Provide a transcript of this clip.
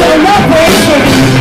so no pressure.